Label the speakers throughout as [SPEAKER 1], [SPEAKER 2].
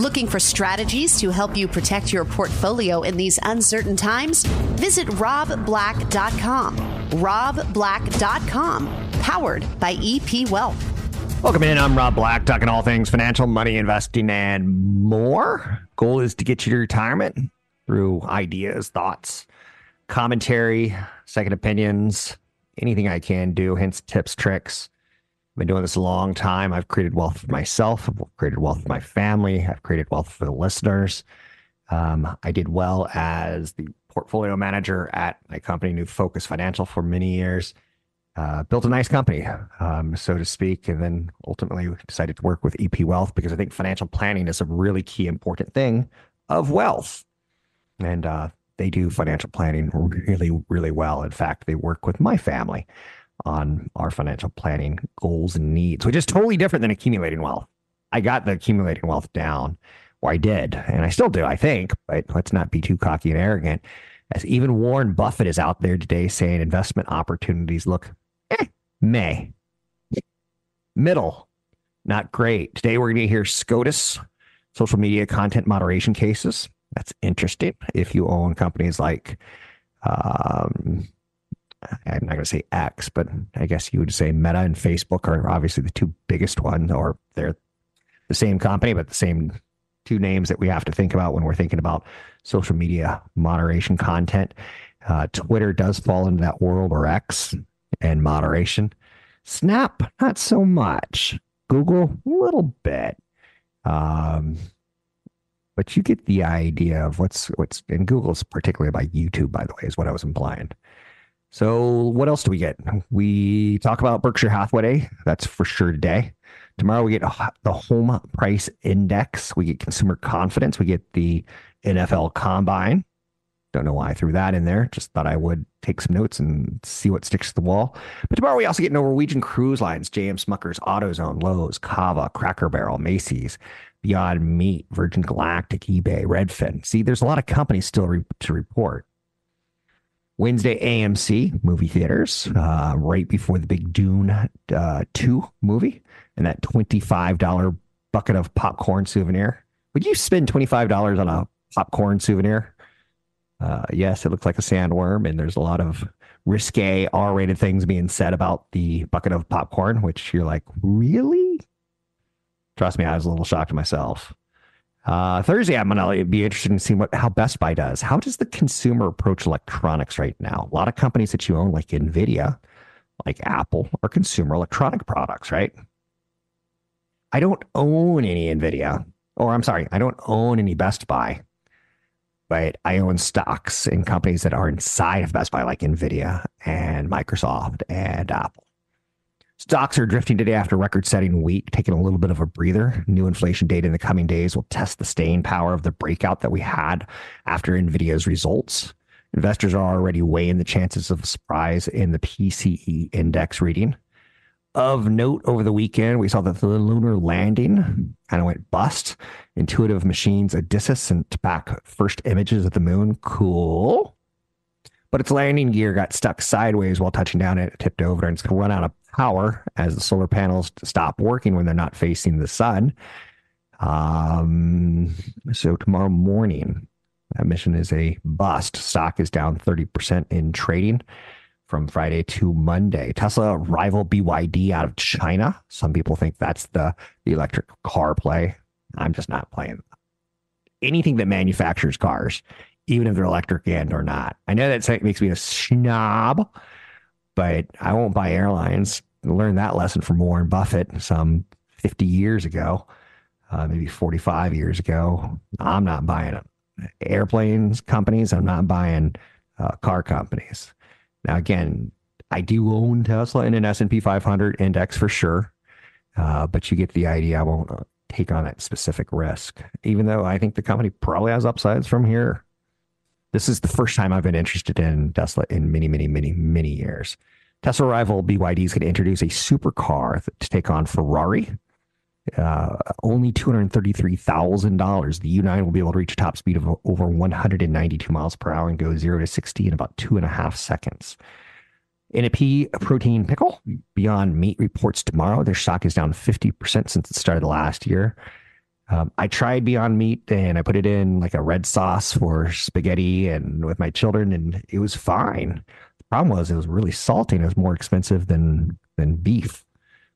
[SPEAKER 1] Looking for strategies to help you protect your portfolio in these uncertain times? Visit robblack.com. robblack.com, powered by EP Wealth.
[SPEAKER 2] Welcome in. I'm Rob Black, talking all things financial, money, investing, and more. Goal is to get you to retirement through ideas, thoughts, commentary, second opinions, anything I can do, hints, tips, tricks. I've been doing this a long time. I've created wealth for myself. I've created wealth for my family. I've created wealth for the listeners. Um, I did well as the portfolio manager at my company, New Focus Financial, for many years. Uh, built a nice company, um, so to speak, and then ultimately decided to work with EP Wealth because I think financial planning is a really key important thing of wealth. And uh, they do financial planning really, really well. In fact, they work with my family on our financial planning goals and needs, which is totally different than accumulating wealth. I got the accumulating wealth down, or I did, and I still do, I think, but let's not be too cocky and arrogant. As even Warren Buffett is out there today saying investment opportunities look eh, may, middle, not great. Today we're going to hear SCOTUS, social media content moderation cases. That's interesting. If you own companies like um, I'm not going to say X, but I guess you would say Meta and Facebook are obviously the two biggest ones, or they're the same company, but the same two names that we have to think about when we're thinking about social media moderation content. Uh, Twitter does fall into that world, or X, and moderation. Snap, not so much. Google, a little bit. Um, but you get the idea of what's what's and Google's particularly by YouTube, by the way, is what I was implying. So what else do we get? We talk about Berkshire Hathaway. That's for sure today. Tomorrow we get the home price index. We get consumer confidence. We get the NFL combine. Don't know why I threw that in there. Just thought I would take some notes and see what sticks to the wall. But tomorrow we also get Norwegian Cruise Lines, JM Smuckers, AutoZone, Lowe's, Cava, Cracker Barrel, Macy's, Beyond Meat, Virgin Galactic, eBay, Redfin. See, there's a lot of companies still re- to report. Wednesday, AMC movie theaters, uh, right before the big Dune uh, 2 movie, and that $25 bucket of popcorn souvenir. Would you spend $25 on a popcorn souvenir? Uh, yes, it looks like a sandworm, and there's a lot of risque R rated things being said about the bucket of popcorn, which you're like, really? Trust me, I was a little shocked myself. Uh, Thursday, I'm to be interested in seeing what how Best Buy does. How does the consumer approach electronics right now? A lot of companies that you own, like Nvidia, like Apple, are consumer electronic products, right? I don't own any Nvidia, or I'm sorry, I don't own any Best Buy, but I own stocks in companies that are inside of Best Buy, like Nvidia and Microsoft and Apple. Stocks are drifting today after record setting week, taking a little bit of a breather. New inflation data in the coming days will test the staying power of the breakout that we had after NVIDIA's results. Investors are already weighing the chances of a surprise in the PCE index reading. Of note, over the weekend, we saw that the lunar landing kind of went bust. Intuitive Machines Odysseus sent back first images of the moon. Cool. But its landing gear got stuck sideways while touching down it tipped over and it's going to run out of power as the solar panels stop working when they're not facing the sun. Um, so tomorrow morning, that mission is a bust. Stock is down 30% in trading from Friday to Monday. Tesla rival BYD out of China. Some people think that's the, the electric car play. I'm just not playing anything that manufactures cars, even if they're electric and or not. I know that makes me a snob, but I won't buy airlines. I learned that lesson from Warren Buffett some 50 years ago, uh, maybe 45 years ago. I'm not buying it. Airplanes companies, I'm not buying uh, car companies. Now, again, I do own Tesla in an S&P 500 index for sure, uh, but you get the idea. I won't uh, take on that specific risk, even though I think the company probably has upsides from here. This is the first time I've been interested in Tesla in many, many, many, many years. Tesla rival BYD is going to introduce a supercar to take on Ferrari. Uh, only $233,000. The U9 will be able to reach a top speed of over 192 miles per hour and go zero to 60 in about two and a half seconds. In a pea protein pickle, Beyond Meat reports tomorrow their stock is down 50% since the start of last year. Um, I tried Beyond Meat and I put it in like a red sauce for spaghetti and with my children, and it was fine. The problem was it was really salty and it was more expensive than than beef,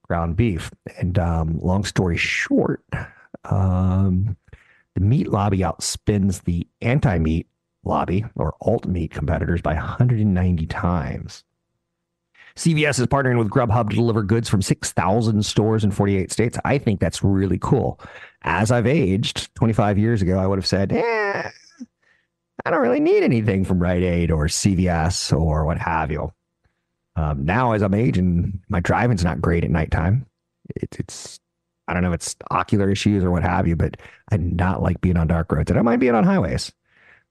[SPEAKER 2] ground beef. And um, long story short, um, the meat lobby outspins the anti meat lobby or alt meat competitors by 190 times. CVS is partnering with Grubhub to deliver goods from 6,000 stores in 48 states. I think that's really cool. As I've aged 25 years ago, I would have said, eh, I don't really need anything from Rite Aid or CVS or what have you. Um, now, as I'm aging, my driving's not great at nighttime. It, it's, I don't know, if it's ocular issues or what have you, but I do not like being on dark roads. I don't mind being on highways,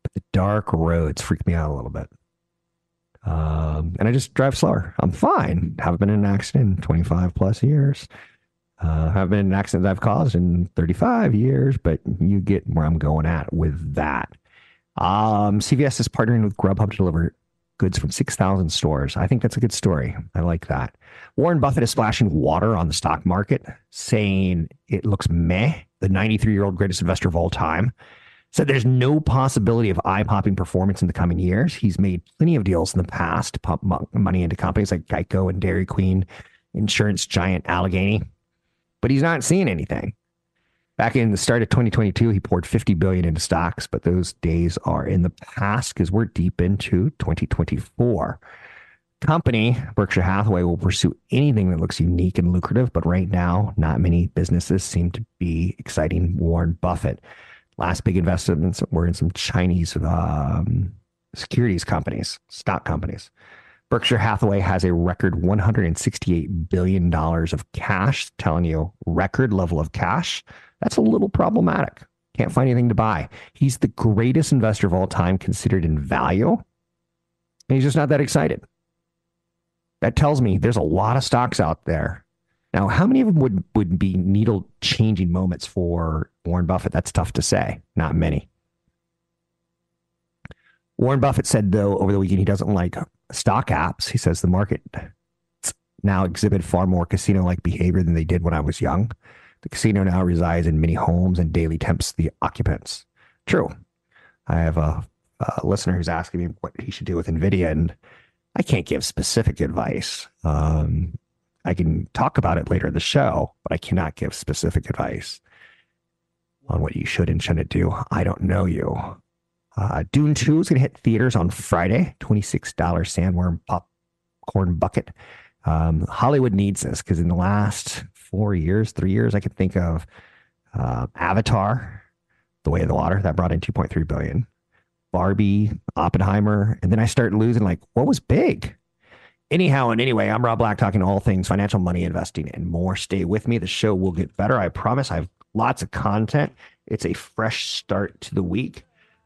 [SPEAKER 2] but the dark roads freak me out a little bit. Um, and I just drive slower. I'm fine. Haven't been in an accident in 25 plus years. Uh, have been in accidents I've caused in 35 years, but you get where I'm going at with that. Um, CVS is partnering with Grubhub to deliver goods from 6,000 stores. I think that's a good story. I like that. Warren Buffett is splashing water on the stock market, saying it looks meh. The 93 year old greatest investor of all time said there's no possibility of eye popping performance in the coming years. He's made plenty of deals in the past to pump money into companies like Geico and Dairy Queen, insurance giant Alleghany, but he's not seeing anything. Back in the start of 2022, he poured 50 billion into stocks, but those days are in the past because we're deep into 2024. Company Berkshire Hathaway will pursue anything that looks unique and lucrative, but right now, not many businesses seem to be exciting Warren Buffett last big investments were in some Chinese um, securities companies, stock companies. Berkshire Hathaway has a record $168 billion of cash, telling you record level of cash. That's a little problematic. Can't find anything to buy. He's the greatest investor of all time considered in value. And he's just not that excited. That tells me there's a lot of stocks out there now, how many of them would, would be needle changing moments for Warren Buffett? That's tough to say. Not many. Warren Buffett said, though, over the weekend, he doesn't like stock apps. He says the market now exhibit far more casino like behavior than they did when I was young. The casino now resides in many homes and daily tempts the occupants. True. I have a, a listener who's asking me what he should do with NVIDIA, and I can't give specific advice. Um, I can talk about it later in the show, but I cannot give specific advice on what you should and shouldn't do. I don't know you. Uh, Dune 2 is going to hit theaters on Friday, $26 sandworm popcorn bucket. Um, Hollywood needs this because in the last four years, three years, I can think of uh, Avatar, The Way of the Water, that brought in 2.3 billion. Barbie, Oppenheimer, and then I start losing like what was big? Anyhow and anyway, I'm Rob Black talking all things financial money investing and more. Stay with me. The show will get better. I promise. I have lots of content. It's a fresh start to the week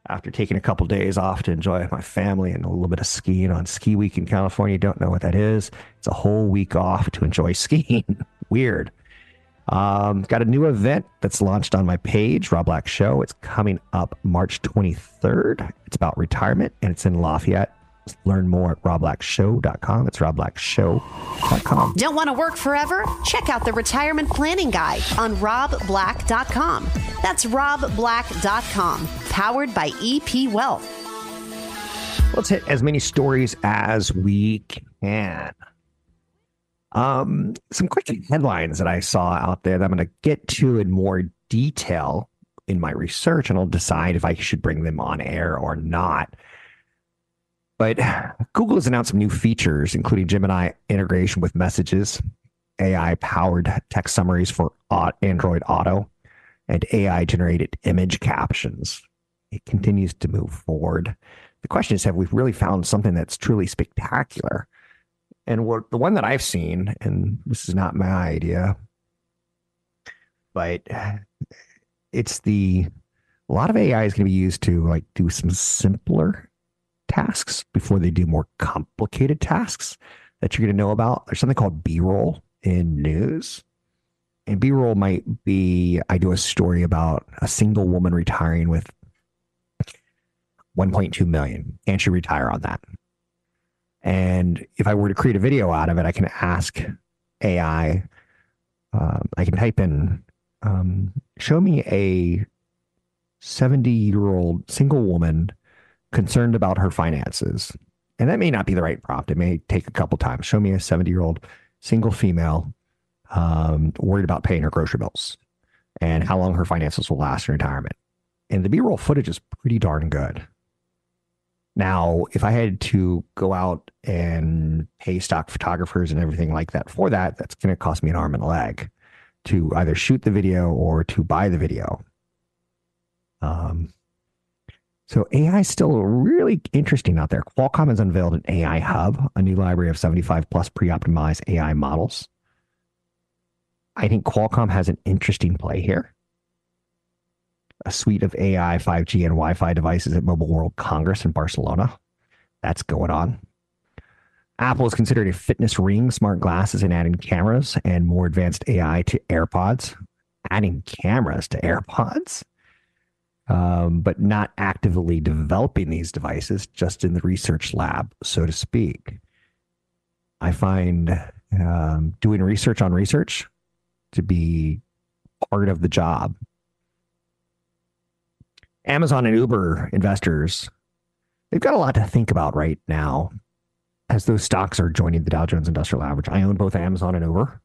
[SPEAKER 2] after taking a couple days off to enjoy my family and a little bit of skiing on ski week in California. Don't know what that is. It's a whole week off to enjoy skiing. Weird. Um, got a new event that's launched on my page, Rob Black Show. It's coming up March 23rd. It's about retirement and it's in Lafayette, Learn more at robblackshow.com. It's robblackshow.com.
[SPEAKER 1] Don't want to work forever? Check out the retirement planning guide on robblack.com. That's robblack.com, powered by EP Wealth.
[SPEAKER 2] Let's hit as many stories as we can. Um, some quick headlines that I saw out there that I'm going to get to in more detail in my research, and I'll decide if I should bring them on air or not. But Google has announced some new features, including Gemini integration with messages, AI powered text summaries for Android Auto, and AI generated image captions. It continues to move forward. The question is have we really found something that's truly spectacular? And what, the one that I've seen, and this is not my idea, but it's the a lot of AI is going to be used to like do some simpler tasks before they do more complicated tasks that you're going to know about. There's something called B roll in news. And B roll might be I do a story about a single woman retiring with 1.2 million. and she retire on that? And if I were to create a video out of it, I can ask AI, um, I can type in um, show me a 70 year old single woman concerned about her finances. And that may not be the right prompt. It may take a couple times. Show me a 70 year old single female um, worried about paying her grocery bills and how long her finances will last in retirement. And the B roll footage is pretty darn good. Now, if I had to go out and pay stock photographers and everything like that for that, that's going to cost me an arm and a leg to either shoot the video or to buy the video. Um, so AI is still really interesting out there. Qualcomm has unveiled an AI hub, a new library of 75 plus pre-optimized AI models. I think Qualcomm has an interesting play here. A suite of AI, 5G, and Wi-Fi devices at Mobile World Congress in Barcelona. That's going on. Apple is considering a fitness ring, smart glasses, and adding cameras and more advanced AI to AirPods. Adding cameras to AirPods, um, but not actively developing these devices, just in the research lab, so to speak. I find um, doing research on research to be part of the job. Amazon and Uber investors, they've got a lot to think about right now as those stocks are joining the Dow Jones Industrial Average. I own both Amazon and Uber.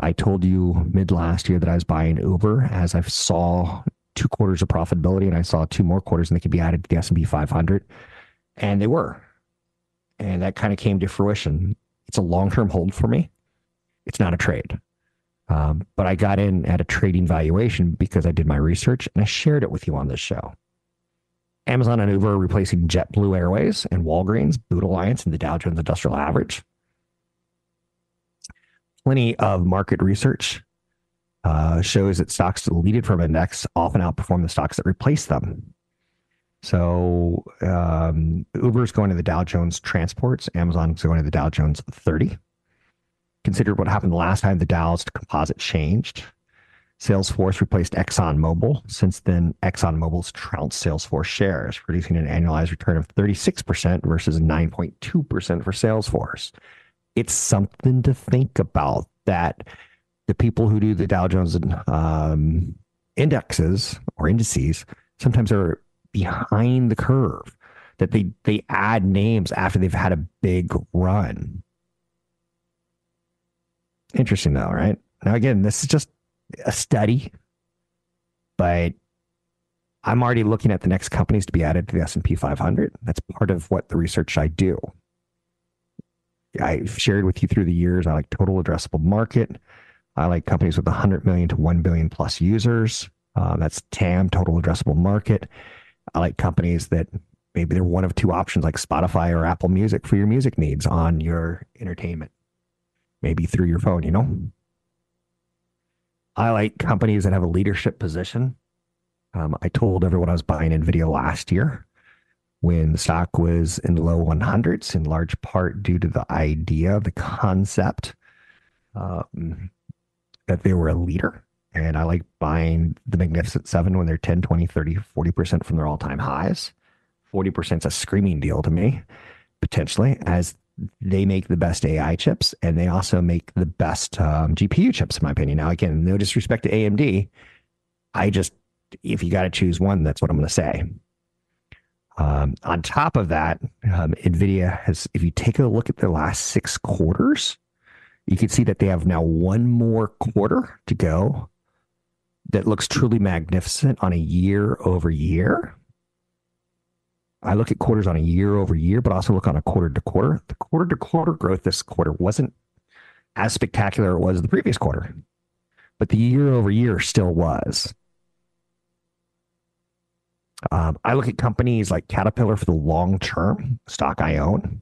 [SPEAKER 2] I told you mid last year that I was buying Uber as I saw two quarters of profitability and I saw two more quarters and they could be added to the S&P 500 and they were. And that kind of came to fruition. It's a long-term hold for me. It's not a trade. Um, but I got in at a trading valuation because I did my research and I shared it with you on this show. Amazon and Uber are replacing JetBlue Airways and Walgreens, Boot Alliance, and the Dow Jones Industrial Average. Plenty of market research uh, shows that stocks deleted from index often outperform the stocks that replace them. So um, Uber is going to the Dow Jones Transports, Amazon is going to the Dow Jones 30 Consider what happened the last time the Dow's composite changed. Salesforce replaced ExxonMobil. Since then, ExxonMobil's trounced Salesforce shares, producing an annualized return of 36% versus 9.2% for Salesforce. It's something to think about that the people who do the Dow Jones um, indexes or indices sometimes are behind the curve, that they, they add names after they've had a big run. Interesting though, right? Now again, this is just a study, but I'm already looking at the next companies to be added to the S&P 500. That's part of what the research I do. I've shared with you through the years. I like total addressable market. I like companies with 100 million to 1 billion plus users. Uh, that's TAM, total addressable market. I like companies that maybe they're one of two options like Spotify or Apple Music for your music needs on your entertainment maybe through your phone, you know? I like companies that have a leadership position. Um, I told everyone I was buying NVIDIA last year when the stock was in the low 100s, in large part due to the idea, the concept um, that they were a leader. And I like buying the Magnificent Seven when they're 10, 20, 30, 40% from their all time highs. 40% is a screaming deal to me, potentially, as they make the best AI chips and they also make the best um, GPU chips, in my opinion. Now, again, no disrespect to AMD. I just, if you got to choose one, that's what I'm going to say. Um, on top of that, um, NVIDIA has, if you take a look at the last six quarters, you can see that they have now one more quarter to go that looks truly magnificent on a year over year. I look at quarters on a year over year, but also look on a quarter to quarter. The quarter to quarter growth this quarter wasn't as spectacular as the previous quarter, but the year over year still was. Um, I look at companies like Caterpillar for the long term stock I own,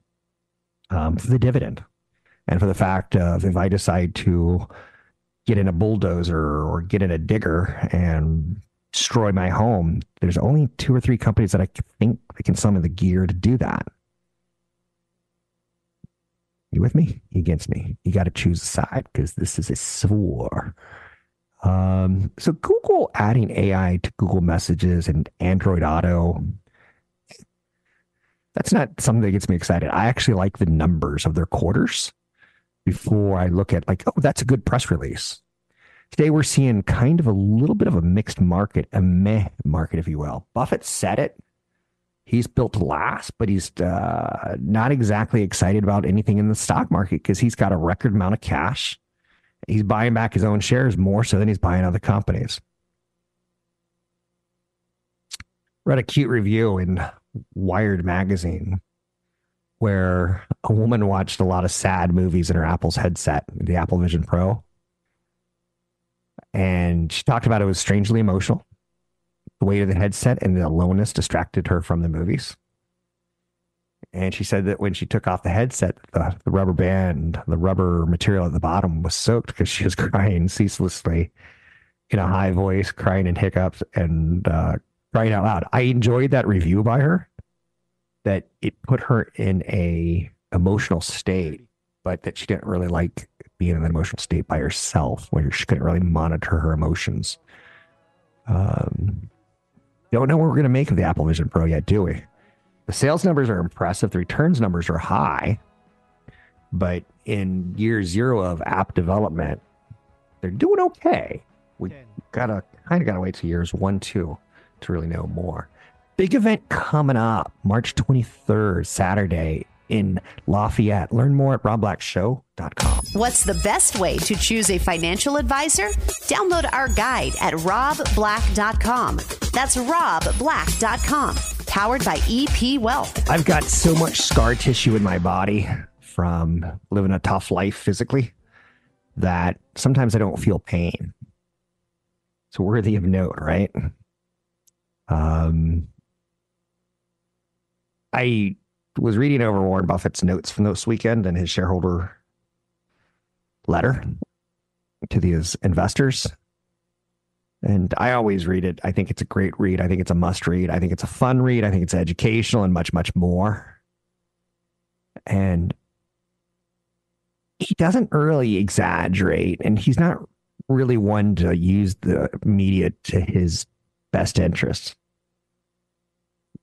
[SPEAKER 2] um, for the dividend, and for the fact of if I decide to get in a bulldozer or get in a digger and destroy my home, there's only two or three companies that I think they can summon the gear to do that. You with me? You against me? You got to choose a side because this is a civil war. Um, so Google adding AI to Google Messages and Android Auto. That's not something that gets me excited. I actually like the numbers of their quarters before I look at like, oh, that's a good press release. Today we're seeing kind of a little bit of a mixed market, a meh market, if you will. Buffett said it. He's built last, but he's uh, not exactly excited about anything in the stock market because he's got a record amount of cash. He's buying back his own shares more so than he's buying other companies. Read a cute review in Wired magazine where a woman watched a lot of sad movies in her Apple's headset, the Apple Vision Pro and she talked about it was strangely emotional. The weight of the headset and the aloneness distracted her from the movies. And she said that when she took off the headset, the, the rubber band, the rubber material at the bottom was soaked because she was crying ceaselessly in a high voice, crying in hiccups and uh, crying out loud. I enjoyed that review by her that it put her in a emotional state, but that she didn't really like being in an emotional state by herself where she couldn't really monitor her emotions. Um, don't know what we're going to make of the Apple Vision Pro yet, do we? The sales numbers are impressive. The returns numbers are high. But in year zero of app development, they're doing okay. We gotta kind of gotta wait to years one, two to really know more. Big event coming up March 23rd, Saturday in Lafayette. Learn more at robblackshow.com.
[SPEAKER 1] What's the best way to choose a financial advisor? Download our guide at robblack.com. That's robblack.com. Powered by EP Wealth.
[SPEAKER 2] I've got so much scar tissue in my body from living a tough life physically that sometimes I don't feel pain. It's worthy of note, right? Um, I was reading over Warren Buffett's notes from this weekend and his shareholder letter to these investors. And I always read it. I think it's a great read. I think it's a must read. I think it's a fun read. I think it's educational and much, much more. And he doesn't really exaggerate, and he's not really one to use the media to his best interests.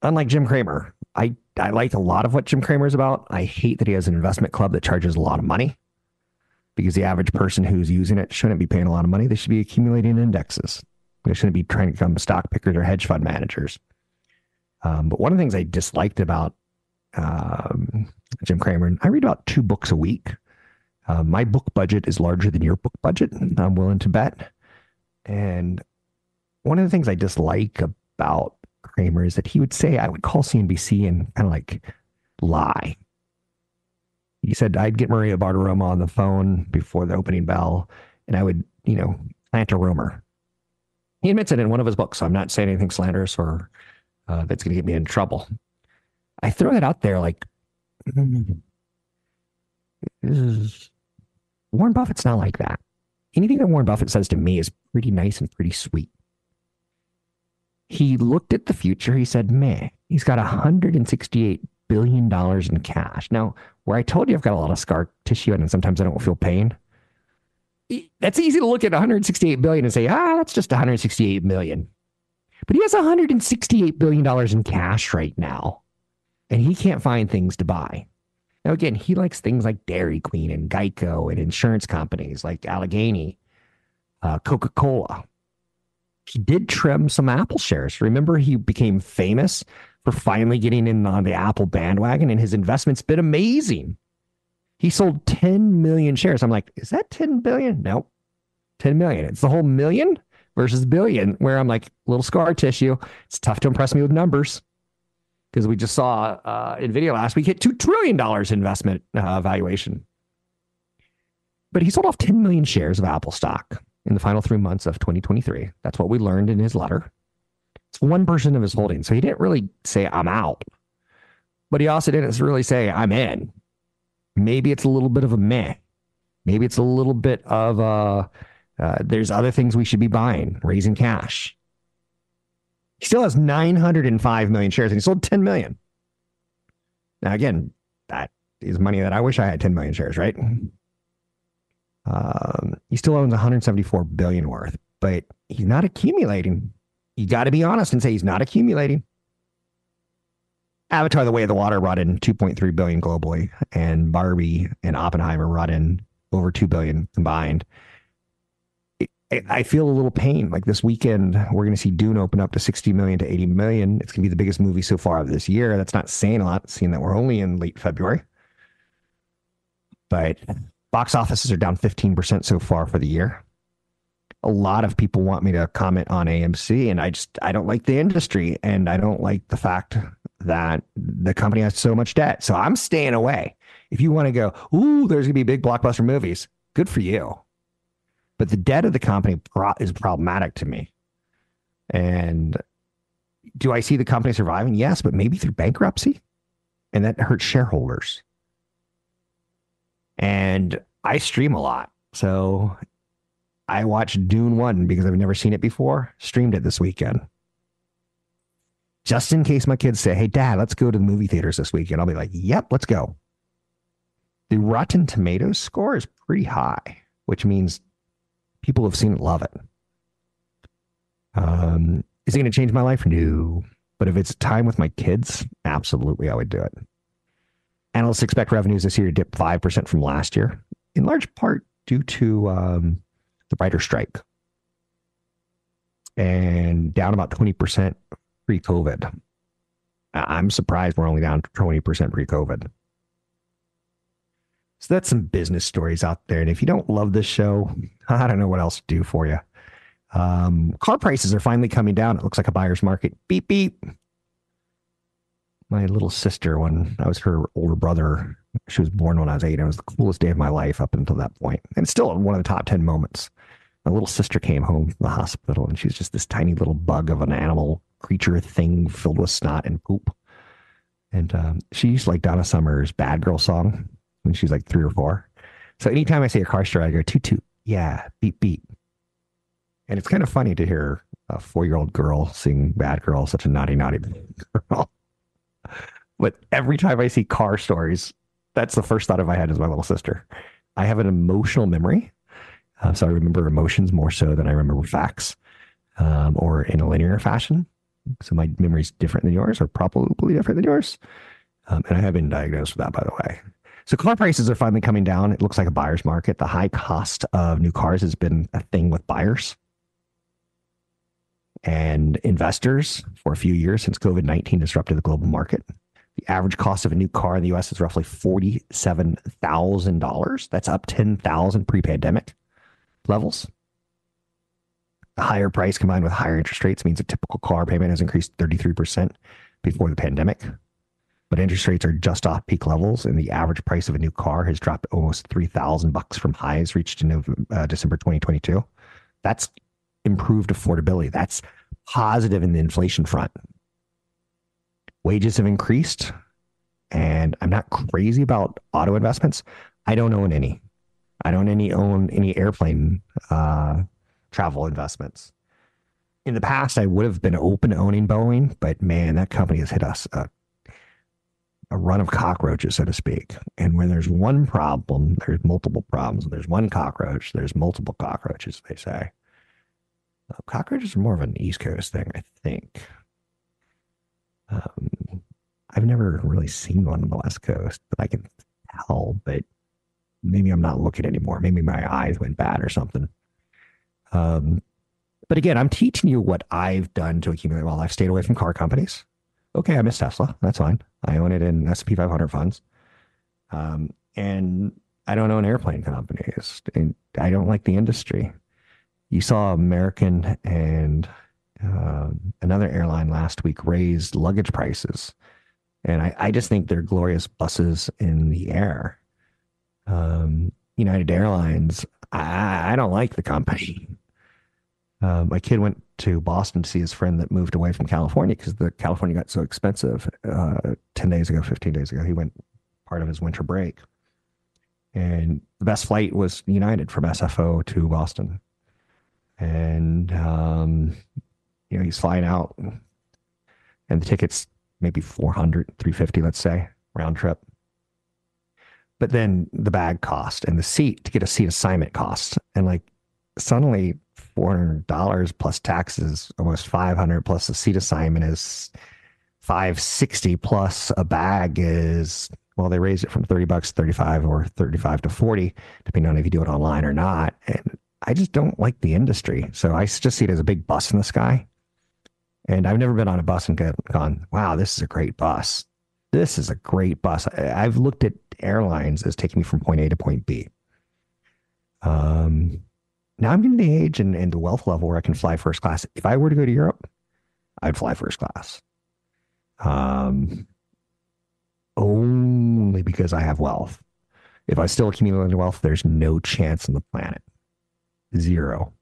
[SPEAKER 2] Unlike Jim Cramer, I I liked a lot of what Jim Cramer is about. I hate that he has an investment club that charges a lot of money because the average person who's using it shouldn't be paying a lot of money. They should be accumulating indexes. They shouldn't be trying to become stock pickers or hedge fund managers. Um, but one of the things I disliked about um, Jim Cramer, and I read about two books a week. Uh, my book budget is larger than your book budget. I'm willing to bet. And one of the things I dislike about Cramer is that he would say, I would call CNBC and kind of like lie. He said, I'd get Maria Bartiromo on the phone before the opening bell and I would, you know, plant a rumor. He admits it in one of his books. So I'm not saying anything slanderous or uh, that's going to get me in trouble. I throw that out there like, is, Warren Buffett's not like that. Anything that Warren Buffett says to me is pretty nice and pretty sweet he looked at the future. He said, "Man, he's got 168 billion dollars in cash." Now, where I told you I've got a lot of scar tissue and sometimes I don't feel pain. That's easy to look at 168 billion and say, "Ah, that's just 168 million." But he has 168 billion dollars in cash right now, and he can't find things to buy. Now, again, he likes things like Dairy Queen and Geico and insurance companies like Alleghany, uh, Coca Cola he did trim some Apple shares. Remember, he became famous for finally getting in on the Apple bandwagon, and his investment's been amazing. He sold 10 million shares. I'm like, is that 10 billion? No, 10 million. It's the whole million versus billion, where I'm like, little scar tissue. It's tough to impress me with numbers because we just saw uh, NVIDIA last week hit $2 trillion investment uh, valuation. But he sold off 10 million shares of Apple stock in the final three months of 2023. That's what we learned in his letter. It's 1% of his holdings. So he didn't really say, I'm out. But he also didn't really say, I'm in. Maybe it's a little bit of a meh. Maybe it's a little bit of a, uh, there's other things we should be buying, raising cash. He still has 905 million shares and he sold 10 million. Now, again, that is money that I wish I had 10 million shares, right? Um, he still owns 174 billion worth, but he's not accumulating. You got to be honest and say he's not accumulating. Avatar: The Way of the Water brought in 2.3 billion globally, and Barbie and Oppenheimer brought in over 2 billion combined. I, I feel a little pain. Like this weekend, we're going to see Dune open up to 60 million to 80 million. It's going to be the biggest movie so far of this year. That's not saying a lot, seeing that we're only in late February. But box offices are down 15% so far for the year. A lot of people want me to comment on AMC, and I just I don't like the industry, and I don't like the fact that the company has so much debt. So I'm staying away. If you want to go, ooh, there's gonna be big blockbuster movies, good for you. But the debt of the company is problematic to me. And do I see the company surviving? Yes, but maybe through bankruptcy. And that hurts shareholders. And I stream a lot. So I watched Dune 1 because I've never seen it before, streamed it this weekend. Just in case my kids say, hey, dad, let's go to the movie theaters this weekend. I'll be like, yep, let's go. The Rotten Tomatoes score is pretty high, which means people have seen it, love it. Um, is it going to change my life? No. But if it's time with my kids, absolutely, I would do it. Analysts expect revenues this year to dip 5% from last year, in large part due to um, the writer strike and down about 20% pre COVID. I'm surprised we're only down 20% pre COVID. So that's some business stories out there. And if you don't love this show, I don't know what else to do for you. Um, car prices are finally coming down. It looks like a buyer's market. Beep, beep. My little sister, when I was her older brother, she was born when I was eight. It was the coolest day of my life up until that point. And still one of the top 10 moments. My little sister came home from the hospital and she was just this tiny little bug of an animal creature thing filled with snot and poop. And um, she used like Donna Summer's Bad Girl song when she's like three or four. So anytime I see a car store, I go toot toot, yeah, beep beep. And it's kind of funny to hear a four year old girl sing Bad Girl, such a naughty, naughty girl. But every time I see car stories, that's the first thought of my head is my little sister. I have an emotional memory. Uh, so I remember emotions more so than I remember facts um, or in a linear fashion. So my memory is different than yours or probably different than yours. Um, and I have been diagnosed with that, by the way. So car prices are finally coming down. It looks like a buyer's market. The high cost of new cars has been a thing with buyers and investors for a few years since COVID 19 disrupted the global market. The average cost of a new car in the US is roughly $47,000. That's up 10,000 pre-pandemic levels. The higher price combined with higher interest rates means a typical car payment has increased 33% before the pandemic but interest rates are just off peak levels, and the average price of a new car has dropped almost three thousand bucks from highs reached in uh, December 2022. That's improved affordability. That's positive in the inflation front. Wages have increased, and I'm not crazy about auto investments. I don't own any. I don't any own any airplane uh, travel investments. In the past, I would have been open to owning Boeing, but man, that company has hit us a a run of cockroaches, so to speak. And when there's one problem, there's multiple problems. When there's one cockroach, there's multiple cockroaches, they say. Uh, cockroaches are more of an East Coast thing, I think. I've never really seen one on the West Coast, but I can tell, but maybe I'm not looking anymore. Maybe my eyes went bad or something. Um, but again, I'm teaching you what I've done to accumulate wealth. I've stayed away from car companies okay, I miss Tesla. That's fine. I own it in S&P 500 funds. Um, and I don't own airplane companies. And I don't like the industry. You saw American and uh, another airline last week raise luggage prices. And I, I just think they're glorious buses in the air. Um, United Airlines, I, I don't like the company. Uh, my kid went to Boston to see his friend that moved away from California because the California got so expensive uh, 10 days ago, 15 days ago. He went part of his winter break. And the best flight was United from SFO to Boston. And, um, you know, he's flying out and the ticket's maybe 400, 350, let's say, round trip. But then the bag cost and the seat to get a seat assignment cost. And like suddenly $400 plus taxes, almost 500 plus the seat assignment is 560 plus a bag is, well, they raised it from 30 bucks, 35 or 35 to 40, depending on if you do it online or not. And I just don't like the industry. So I just see it as a big bus in the sky. And I've never been on a bus and gone, wow, this is a great bus. This is a great bus. I've looked at airlines as taking me from point A to point B. Um, now I'm getting the age and, and the wealth level where I can fly first class. If I were to go to Europe, I'd fly first class. Um, only because I have wealth. If I still accumulate wealth, there's no chance on the planet. Zero.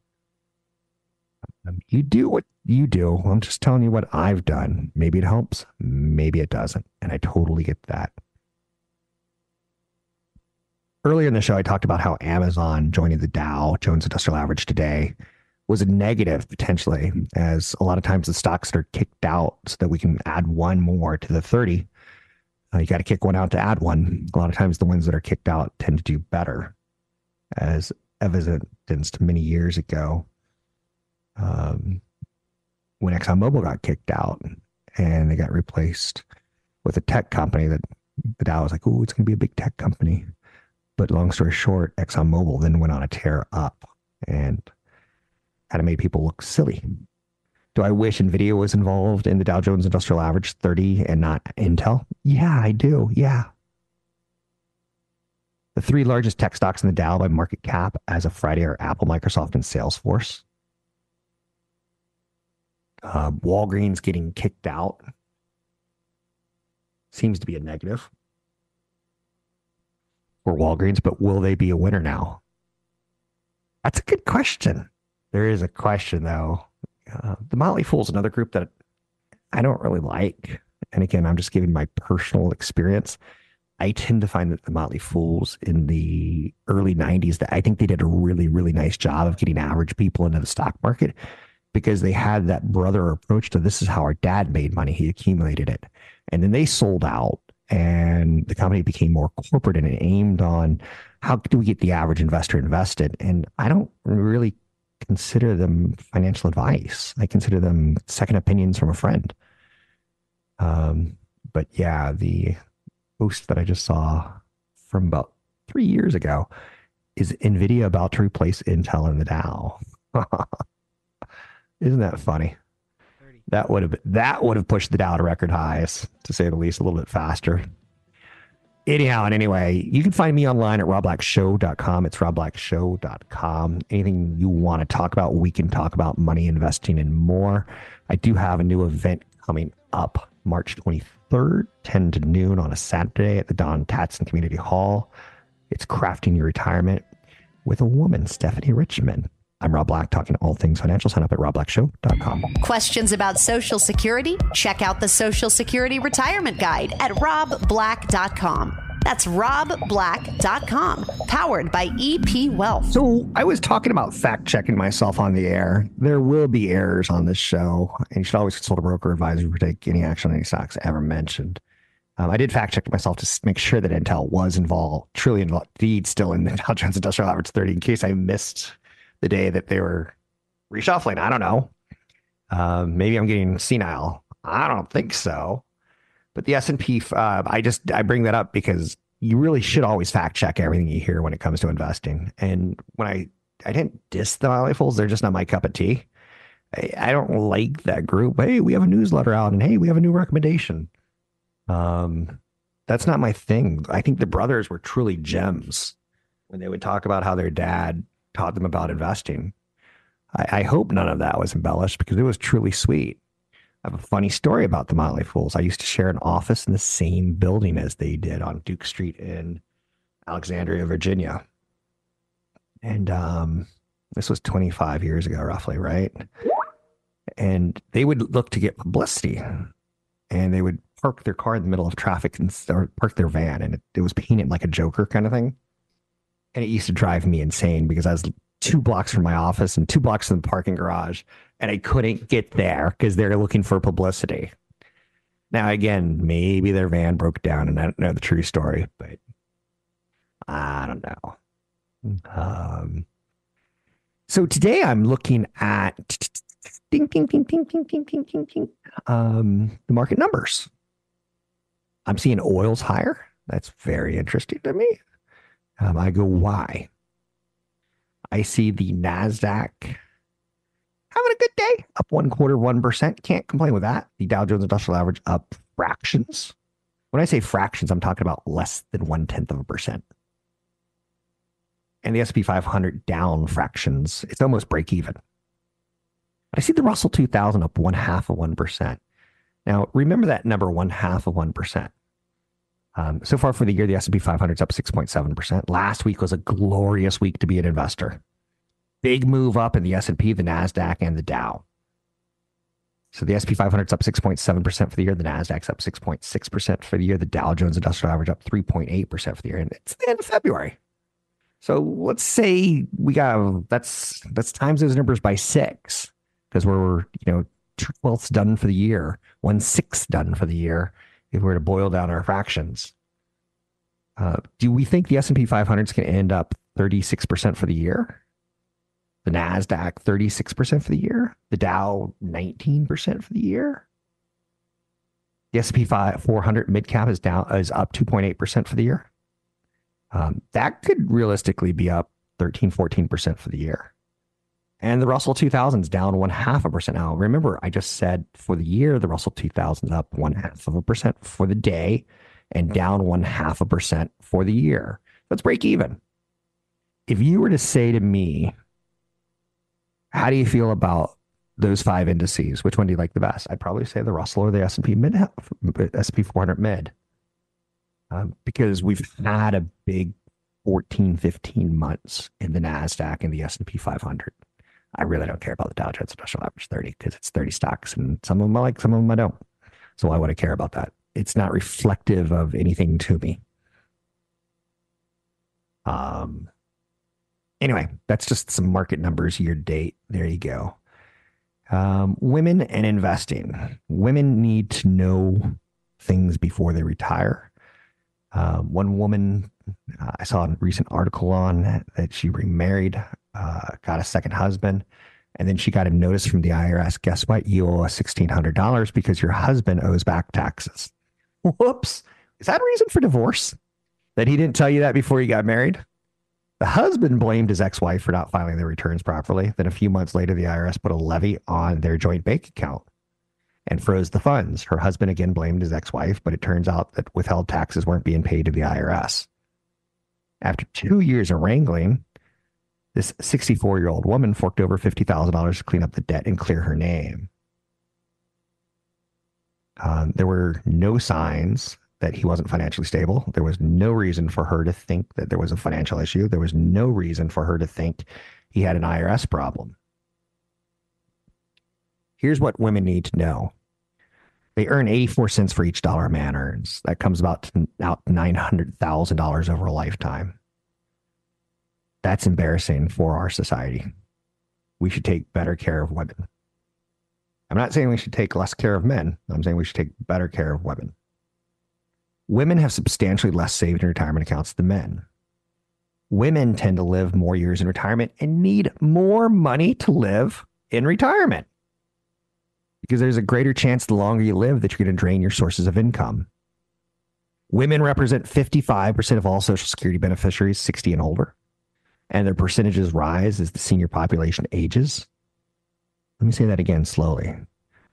[SPEAKER 2] Um, you do what you do. I'm just telling you what I've done. Maybe it helps, maybe it doesn't. And I totally get that. Earlier in the show, I talked about how Amazon joining the Dow Jones Industrial Average today was a negative potentially, as a lot of times the stocks are kicked out so that we can add one more to the 30. Uh, you got to kick one out to add one. A lot of times the ones that are kicked out tend to do better, as evidenced many years ago um, when ExxonMobil got kicked out and they got replaced with a tech company that the Dow was like, oh, it's going to be a big tech company. But long story short, ExxonMobil then went on a tear up and kind of made people look silly. Do I wish NVIDIA was involved in the Dow Jones Industrial Average 30 and not Intel? Yeah, I do. Yeah. The three largest tech stocks in the Dow by market cap as of Friday are Apple, Microsoft, and Salesforce. Uh, Walgreens getting kicked out seems to be a negative for Walgreens, but will they be a winner now? That's a good question. There is a question though. Uh, the Motley Fool is another group that I don't really like. And again, I'm just giving my personal experience. I tend to find that the Motley Fools in the early 90s that I think they did a really, really nice job of getting average people into the stock market because they had that brother approach to this is how our dad made money. He accumulated it. And then they sold out and the company became more corporate and it aimed on how do we get the average investor invested? And I don't really consider them financial advice. I consider them second opinions from a friend. Um, but yeah, the post that I just saw from about three years ago is NVIDIA about to replace Intel in the Dow. Isn't that funny? That would have that would have pushed the Dow to record highs, to say the least, a little bit faster. Anyhow, and anyway, you can find me online at robblackshow.com. It's robblackshow.com. Anything you want to talk about, we can talk about money investing and more. I do have a new event coming up March 23rd, 10 to noon on a Saturday at the Don Tatson Community Hall. It's Crafting Your Retirement with a woman, Stephanie Richmond. I'm Rob Black, talking all things financial. Sign up at robblackshow.com.
[SPEAKER 1] Questions about Social Security? Check out the Social Security Retirement Guide at robblack.com. That's robblack.com, powered by EP Wealth.
[SPEAKER 2] So I was talking about fact checking myself on the air. There will be errors on this show, and you should always consult a broker advisor to take any action on any stocks ever mentioned. Um, I did fact check myself to make sure that Intel was involved, truly involved, indeed still in the Dow Jones Industrial Average 30, in case I missed the day that they were reshuffling. I don't know. Um, maybe I'm getting senile. I don't think so. But the S and P, uh, I just I bring that up because you really should always fact check everything you hear when it comes to investing. And when I I didn't diss the Motley Fools, they're just not my cup of tea. I, I don't like that group. Hey, we have a newsletter out, and hey, we have a new recommendation. Um, that's not my thing. I think the brothers were truly gems when they would talk about how their dad taught them about investing. I, I hope none of that was embellished because it was truly sweet. I have a funny story about the Motley Fools. I used to share an office in the same building as they did on Duke Street in Alexandria, Virginia. And um, this was 25 years ago, roughly, right? And they would look to get publicity and they would park their car in the middle of traffic and or park their van. And it, it was painted like a Joker kind of thing. And it used to drive me insane because I was two blocks from my office and two blocks from the parking garage, and I couldn't get there because they're looking for publicity. Now, again, maybe their van broke down, and I don't know the true story, but I don't know. Um, so today I'm looking at ding, ding, ding, ding, ding, ding, ding, ding, ding, um, the market numbers. I'm seeing oils higher. That's very interesting to me. Um, I go, why? I see the NASDAQ having a good day, up one quarter, 1%. Can't complain with that. The Dow Jones Industrial Average up fractions. When I say fractions, I'm talking about less than one tenth of a percent. And the SP 500 down fractions. It's almost break even. I see the Russell 2000 up one half of 1%. Now, remember that number, one half of 1%. Um, so far for the year, the S&P 500 is up 6.7%. Last week was a glorious week to be an investor. Big move up in the S&P, the Nasdaq, and the Dow. So the S&P 500 is up 6.7% for the year. The Nasdaq's up 6.6% for the year. The Dow Jones Industrial Average up 3.8% for the year. And it's the end of February. So let's say we got that's that's times those numbers by six because we're you know two done for the year, one sixth done for the year. If we were to boil down our fractions, uh, do we think the S and P 500 is going to end up 36 percent for the year? The Nasdaq 36 percent for the year. The Dow 19 percent for the year. The S and P 400 mid cap is down is up 2.8 percent for the year. Um, that could realistically be up 13, 14% for the year. And the Russell 2000 is down one half a percent. Now, remember, I just said for the year, the Russell 2000 is up one half of a percent for the day and down one half a percent for the year. Let's break even. If you were to say to me, how do you feel about those five indices? Which one do you like the best? I'd probably say the Russell or the S&P mid, S&P 400 mid um, because we've had a big 14, 15 months in the NASDAQ and the S&P 500. I really don't care about the Dow Jones Industrial Average 30 because it's 30 stocks and some of them I like, some of them I don't. So why would I care about that? It's not reflective of anything to me. Um, anyway, that's just some market numbers year date. There you go. Um, women and investing. Women need to know things before they retire. Uh, one woman uh, I saw a recent article on that she remarried, uh, got a second husband, and then she got a notice from the IRS. Guess what? You owe sixteen hundred dollars because your husband owes back taxes. Whoops! Is that a reason for divorce? That he didn't tell you that before you got married? The husband blamed his ex-wife for not filing their returns properly. Then a few months later, the IRS put a levy on their joint bank account and froze the funds. Her husband again blamed his ex wife, but it turns out that withheld taxes weren't being paid to the IRS. After two years of wrangling, this 64 year old woman forked over $50,000 to clean up the debt and clear her name. Um, there were no signs that he wasn't financially stable. There was no reason for her to think that there was a financial issue. There was no reason for her to think he had an IRS problem. Here's what women need to know they earn 84 cents for each dollar a man earns. That comes about out $900,000 over a lifetime. That's embarrassing for our society. We should take better care of women. I'm not saying we should take less care of men. I'm saying we should take better care of women. Women have substantially less saved in retirement accounts than men. Women tend to live more years in retirement and need more money to live in retirement because there's a greater chance the longer you live that you're going to drain your sources of income. Women represent 55% of all Social Security beneficiaries 60 and older, and their percentages rise as the senior population ages. Let me say that again slowly.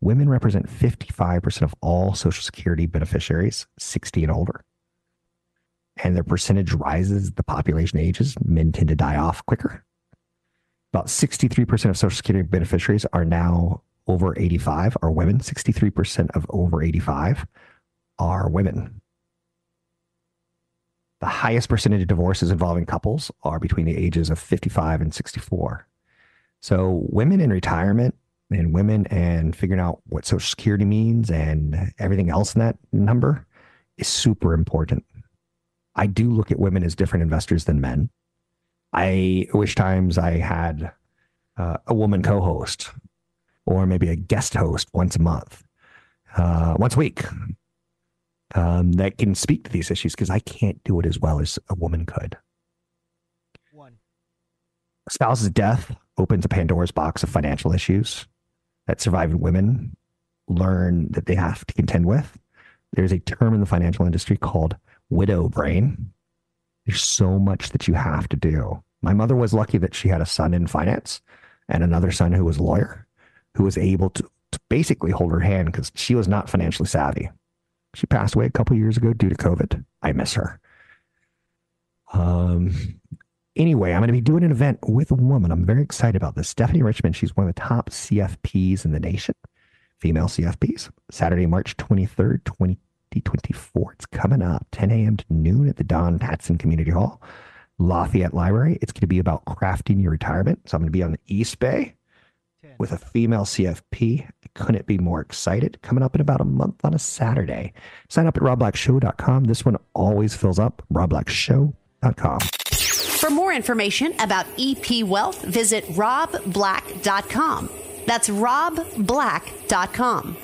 [SPEAKER 2] Women represent 55% of all Social Security beneficiaries 60 and older, and their percentage rises as the population ages. Men tend to die off quicker. About 63% of Social Security beneficiaries are now over 85 are women. 63% of over 85 are women. The highest percentage of divorces involving couples are between the ages of 55 and 64. So, women in retirement and women and figuring out what Social Security means and everything else in that number is super important. I do look at women as different investors than men. I wish times I had uh, a woman co host or maybe a guest host once a month, uh, once a week, um, that can speak to these issues because I can't do it as well as a woman could. One. A spouse's death opens a Pandora's box of financial issues that surviving women learn that they have to contend with. There's a term in the financial industry called widow brain. There's so much that you have to do My mother was lucky that she had a son in finance and another son who was a lawyer who was able to, to basically hold her hand because she was not financially savvy. She passed away a couple years ago due to COVID. I miss her. Um, anyway, I'm going to be doing an event with a woman. I'm very excited about this. Stephanie Richmond, she's one of the top CFPs in the nation, female CFPs. Saturday, March 23rd, 2024. It's coming up 10 a.m. to noon at the Don Tatzin Community Hall, Lafayette Library. It's going to be about crafting your retirement. So I'm going to be on the East Bay with a female CFP. I couldn't be more excited. Coming up in about a month on a Saturday. Sign up at robblackshow.com. This one always fills up. robblackshow.com.
[SPEAKER 1] For more information about EP Wealth, visit robblack.com. That's robblack.com.